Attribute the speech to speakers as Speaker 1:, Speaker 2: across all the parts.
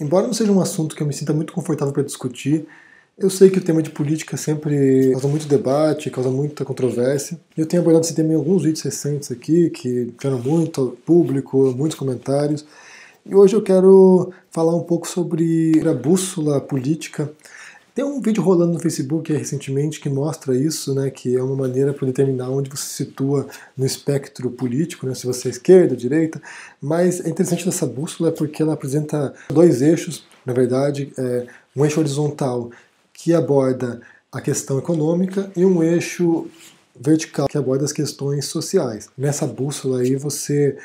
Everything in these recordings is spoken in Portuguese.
Speaker 1: Embora não seja um assunto que eu me sinta muito confortável para discutir, eu sei que o tema de política sempre causa muito debate, causa muita controvérsia. Eu tenho abordado esse tema em alguns vídeos recentes aqui, que tiveram muito público, muitos comentários. E hoje eu quero falar um pouco sobre a bússola política tem um vídeo rolando no Facebook recentemente que mostra isso, né, que é uma maneira para determinar onde você se situa no espectro político, né, se você é esquerda, direita. Mas é interessante dessa bússola porque ela apresenta dois eixos, na verdade, é, um eixo horizontal que aborda a questão econômica e um eixo vertical que aborda as questões sociais. Nessa bússola aí você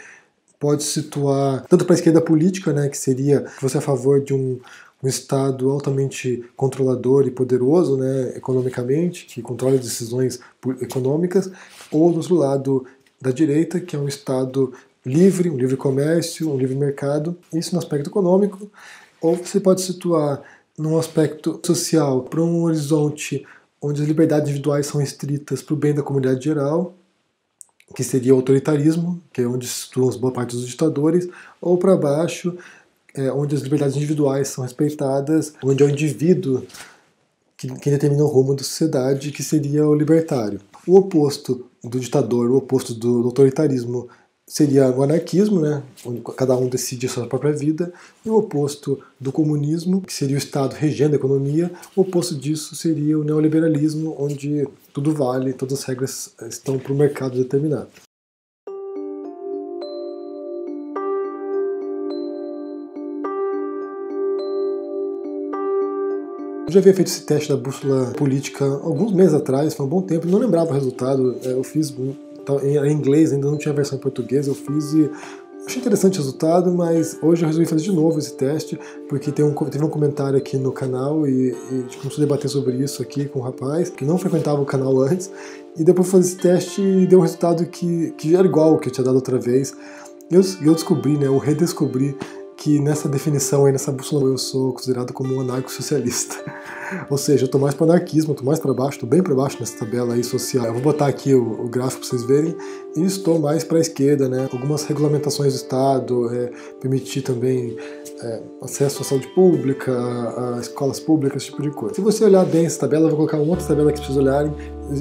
Speaker 1: pode situar tanto para a esquerda política, né, que seria você é a favor de um um Estado altamente controlador e poderoso né, economicamente, que controla decisões econômicas, ou do outro lado da direita, que é um Estado livre, um livre comércio, um livre mercado, isso no aspecto econômico, ou você pode situar num aspecto social, para um horizonte onde as liberdades individuais são restritas para o bem da comunidade geral, que seria o autoritarismo, que é onde se situam boa parte dos ditadores, ou para baixo, é, onde as liberdades individuais são respeitadas, onde é o indivíduo que, que determina o rumo da sociedade, que seria o libertário. O oposto do ditador, o oposto do, autoritarismo seria o anarquismo, né, onde cada um decide a sua própria vida, e o oposto do comunismo, que seria o Estado regendo a economia, o oposto disso seria o neoliberalismo, onde tudo vale, todas as regras estão para o mercado determinar. Eu já havia feito esse teste da bússola política alguns meses atrás, foi um bom tempo, não lembrava o resultado. É, eu fiz em inglês, ainda não tinha versão em português, eu fiz e achei interessante o resultado, mas hoje eu resolvi fazer de novo esse teste, porque tem um, teve um comentário aqui no canal e, e a gente começou a debater sobre isso aqui com um rapaz que não frequentava o canal antes, e depois fazer esse teste e deu um resultado que, que era igual ao que eu tinha dado outra vez. Eu, eu descobri, né, eu redescobri que nessa definição aí, nessa bússola, eu sou considerado como um anarco-socialista. Ou seja, eu tô mais para anarquismo, tô mais para baixo, tô bem para baixo nessa tabela aí social. Eu vou botar aqui o, o gráfico para vocês verem. E estou mais para a esquerda, né? Algumas regulamentações do Estado, é, permitir também é, acesso à saúde pública, a, a, escolas públicas, esse tipo de coisa. Se você olhar bem essa tabela, eu vou colocar uma outra tabela para vocês olharem.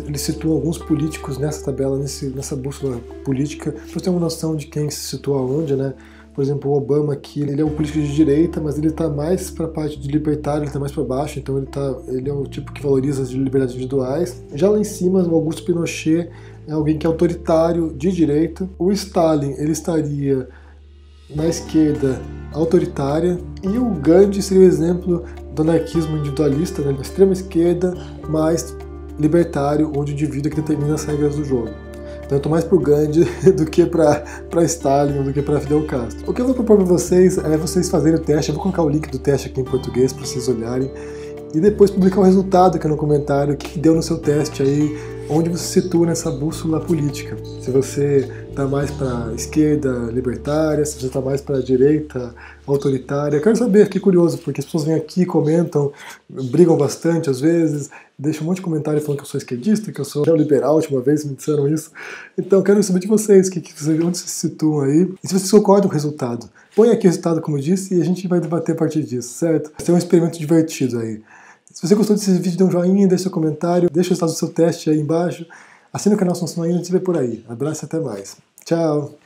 Speaker 1: Eles situam alguns políticos nessa tabela, nesse, nessa bússola política, para você ter uma noção de quem se situa onde, né? Por exemplo, o Obama aqui, ele é um político de direita, mas ele está mais para a parte de libertário, ele está mais para baixo, então ele, tá, ele é um tipo que valoriza as liberdades individuais. Já lá em cima, o Augusto Pinochet é alguém que é autoritário de direita. O Stalin, ele estaria na esquerda autoritária e o Gandhi seria o exemplo do anarquismo individualista, né? extrema esquerda, mais libertário, onde o indivíduo é que determina as regras do jogo. Tô mais pro Gandhi do que para Stalin do que para Fidel Castro. O que eu vou propor para vocês é vocês fazerem o teste. Eu vou colocar o link do teste aqui em português para vocês olharem e depois publicar o resultado aqui no comentário, o que deu no seu teste aí, onde você se situa nessa bússola política. Se você está mais para esquerda libertária, se você está mais para direita autoritária. Quero saber, fiquei curioso, porque as pessoas vêm aqui, comentam, brigam bastante às vezes, deixam um monte de comentário falando que eu sou esquerdista, que eu sou neoliberal, a última vez me disseram isso. Então quero saber de vocês, que, que, onde vocês se situam aí, e se vocês concordam com o resultado. Põe aqui o resultado, como eu disse, e a gente vai debater a partir disso, certo? Vai ser um experimento divertido aí. Se você gostou desse vídeo, dê um joinha, deixe seu comentário, deixe o resultado do seu teste aí embaixo. Assine o canal se não ainda, a gente se vê por aí. Abraço e até mais. Tchau!